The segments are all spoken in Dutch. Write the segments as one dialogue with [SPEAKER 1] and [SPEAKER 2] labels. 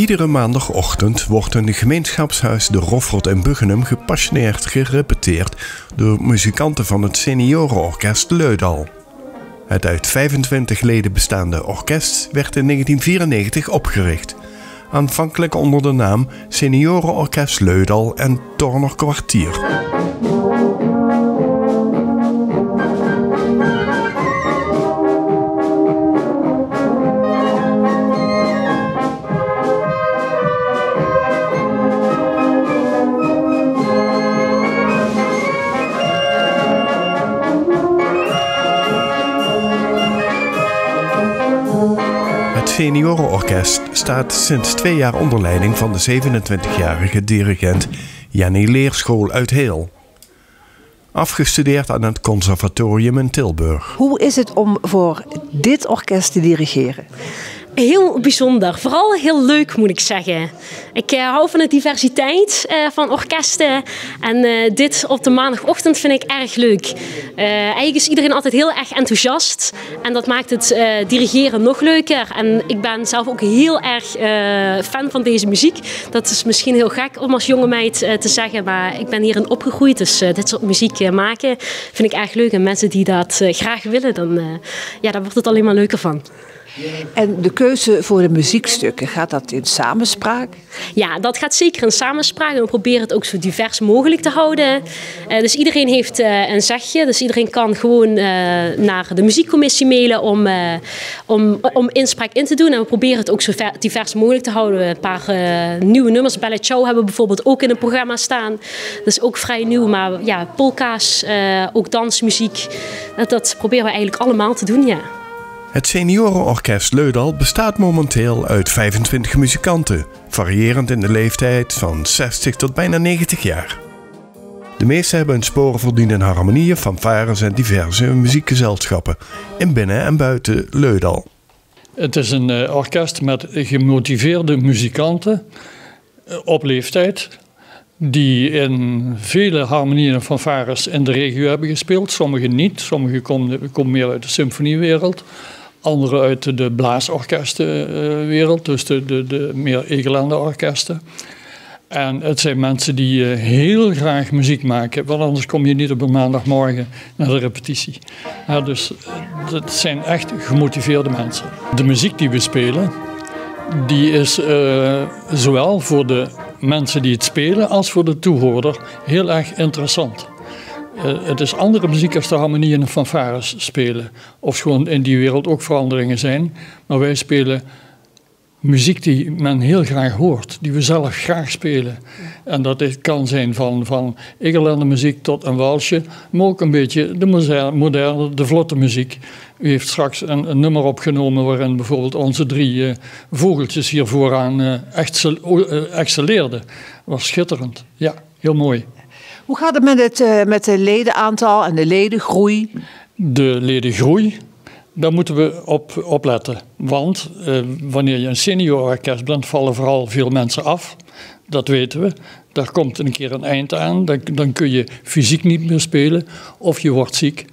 [SPEAKER 1] Iedere maandagochtend wordt in het gemeenschapshuis De Roffrot in Buggenum gepassioneerd gerepeteerd door muzikanten van het seniorenorkest Leudal. Het uit 25 leden bestaande orkest werd in 1994 opgericht. Aanvankelijk onder de naam Seniorenorkest Leudal en Torner Kwartier. Seniorenorkest staat sinds twee jaar onder leiding van de 27-jarige dirigent Jenny Leerschool uit Heel. Afgestudeerd aan het conservatorium in Tilburg.
[SPEAKER 2] Hoe is het om voor dit orkest te dirigeren?
[SPEAKER 3] Heel bijzonder. Vooral heel leuk, moet ik zeggen. Ik uh, hou van de diversiteit uh, van orkesten. En uh, dit op de maandagochtend vind ik erg leuk. eigenlijk is iedereen altijd heel erg enthousiast. En dat maakt het dirigeren nog leuker. En ik ben zelf ook heel erg fan van deze muziek. Dat is misschien heel gek om als jonge meid te zeggen. Maar ik ben hierin opgegroeid. Dus dit soort muziek maken vind ik erg leuk. En mensen die dat graag willen, dan ja, daar wordt het alleen maar leuker van.
[SPEAKER 2] En de keuze voor de muziekstukken, gaat dat in samenspraak?
[SPEAKER 3] Ja, dat gaat zeker in samenspraak. En we proberen het ook zo divers mogelijk te houden. Uh, dus iedereen heeft uh, een zegje. Dus iedereen kan gewoon uh, naar de muziekcommissie mailen om, om, om inspraak in te doen. En we proberen het ook zo divers mogelijk te houden. Een paar nieuwe nummers. Ballet Show hebben we bijvoorbeeld ook in het programma staan. Dat is ook vrij nieuw. Maar ja, polka's, ook dansmuziek. Dat, dat proberen we eigenlijk allemaal te doen, ja.
[SPEAKER 1] Het seniorenorkest Leudal bestaat momenteel uit 25 muzikanten, variërend in de leeftijd van 60 tot bijna 90 jaar. De meeste hebben hun sporen verdiend in harmonieën, fanfares en diverse muziekgezelschappen in binnen- en buiten Leudal.
[SPEAKER 4] Het is een uh, orkest met gemotiveerde muzikanten uh, op leeftijd, die in vele harmonieën en fanfares in de regio hebben gespeeld. Sommigen niet, sommigen komen meer uit de symfoniewereld andere uit de blaasorkestenwereld, dus de, de, de meer Egelande orkesten. En het zijn mensen die uh, heel graag muziek maken, want anders kom je niet op een maandagmorgen naar de repetitie. Ja, dus het zijn echt gemotiveerde mensen. De muziek die we spelen, die is uh, zowel voor de mensen die het spelen als voor de toehoorder heel erg interessant. Uh, het is andere muziek als de harmonieën en fanfares spelen. Of gewoon in die wereld ook veranderingen zijn. Maar wij spelen muziek die men heel graag hoort, die we zelf graag spelen. En dat kan zijn van, van Egerlander muziek tot een walsje, maar ook een beetje de moderne, de vlotte muziek. U heeft straks een, nummer opgenomen waarin bijvoorbeeld onze drie uh, vogeltjes hier vooraan echt uh, excelleerden. was schitterend. Ja, heel mooi.
[SPEAKER 2] Hoe gaat het met het uh, met de ledenaantal en de ledengroei?
[SPEAKER 4] De ledengroei, daar moeten we op, op letten. Want uh, wanneer je een seniororkest bent, vallen vooral veel mensen af. Dat weten we. Daar komt een keer een eind aan. Dan kun je fysiek niet meer spelen of je wordt ziek.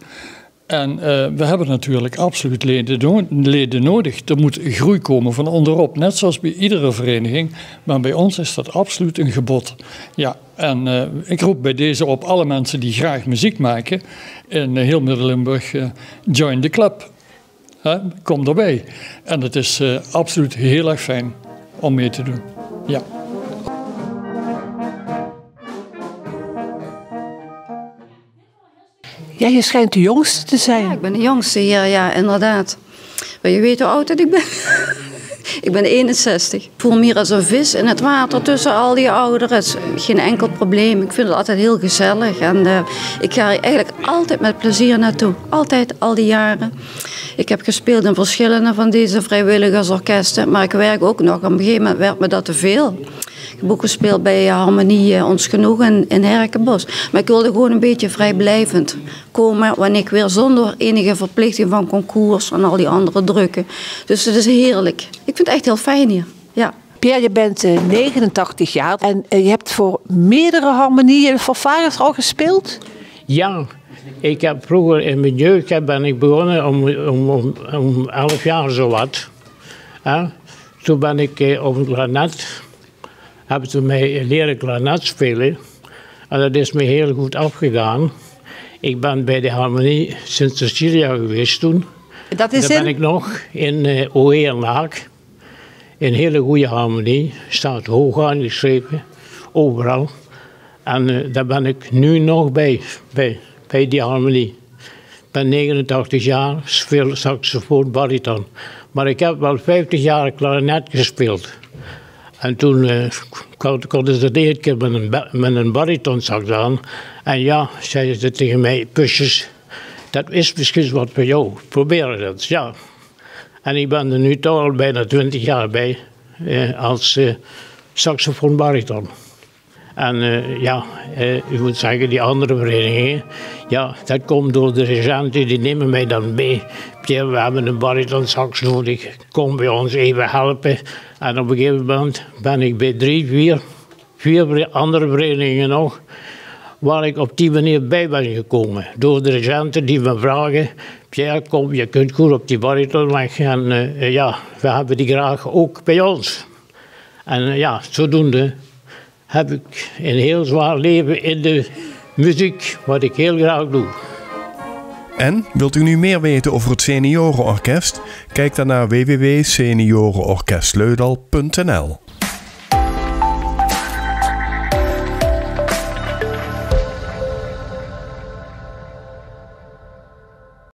[SPEAKER 4] En uh, we hebben natuurlijk absoluut leden, leden, nodig. Er moet groei komen van onderop, net zoals bij iedere vereniging. Maar bij ons is dat absoluut een gebod. Ja, en uh, ik roep bij deze op alle mensen die graag muziek maken in uh, heel Midden-Limburg: join the club. kom erbij. En het is absoluut heel erg fijn om mee te doen. Ja.
[SPEAKER 2] Ja, je schijnt de jongste te zijn.
[SPEAKER 5] Ja, ik ben de jongste hier, ja, inderdaad. Wil je weten hoe oud ik ben? ik ben 61. Ik voel me hier als een vis in het water tussen al die ouderen. Geen enkel probleem. Ik vind het altijd heel gezellig. En uh, ik ga er eigenlijk altijd met plezier naartoe. Altijd, al die jaren. Ik heb gespeeld in verschillende van deze vrijwilligersorkesten. Maar ik werk ook nog. Op een gegeven moment werd me dat te veel. Ik heb ook gespeeld bij Harmonie uh, Ons Genoeg in, in Herkenbos. Maar ik wilde gewoon een beetje vrijblijvend komen wanneer ik weer zonder enige verplichting van concours en al die andere drukken. Dus het is heerlijk. Ik vind het echt heel fijn hier. Ja.
[SPEAKER 2] Pierre, je bent uh, 89 jaar en uh, je hebt voor meerdere harmonieën en fanfares al gespeeld?
[SPEAKER 6] Ja, ik heb vroeger in mijn jeugd ben ik begonnen om, om, om, om 11 jaar zo wat. toen ben ik eh, op een klarinet, hebben ze mij leren klarinet spelen. En dat is me heel goed afgegaan. Ik ben bij de Harmonie Sint-Cecilia geweest toen.
[SPEAKER 2] Dat is
[SPEAKER 6] Daar ben
[SPEAKER 2] in?
[SPEAKER 6] ik nog in uh, OE en Laak. Een hele goede harmonie. Staat hoog aangeschreven. Overal. En uh, daar ben ik nu nog bij. Bij, bij die harmonie. Ik ben 89 jaar. Speel saxofoon, bariton. Maar ik heb wel 50 jaar klarinet gespeeld. En toen uh, konden ze de eerste keer met een, met een baritonsax aan. En ja, zeiden ze tegen mij, pusjes, dat is misschien wat voor jou. Probeer het, ja. En ik ben er nu toch al bijna 20 jaar bij eh, als eh, saxofoon bariton. En uh, ja, uh, u moet zeggen, die andere verenigingen, ja, dat komt door de regenten, die nemen mij dan mee. Pierre, we hebben een bariton sax nodig, kom bij ons even helpen. En op een gegeven moment ben ik bij drie, vier, vier andere verenigingen nog, waar ik op die manier bij ben gekomen. Door de regenten die me vragen, Pierre, kom, je kunt goed op die bariton weg. En uh, ja, we hebben die graag ook bij ons. En ja, zodoende heb ik een heel zwaar leven in de muziek, wat ik heel graag doe.
[SPEAKER 1] En wilt u nu meer weten over het Seniorenorkest? Kijk dan naar www.seniorenorkestleudal.nl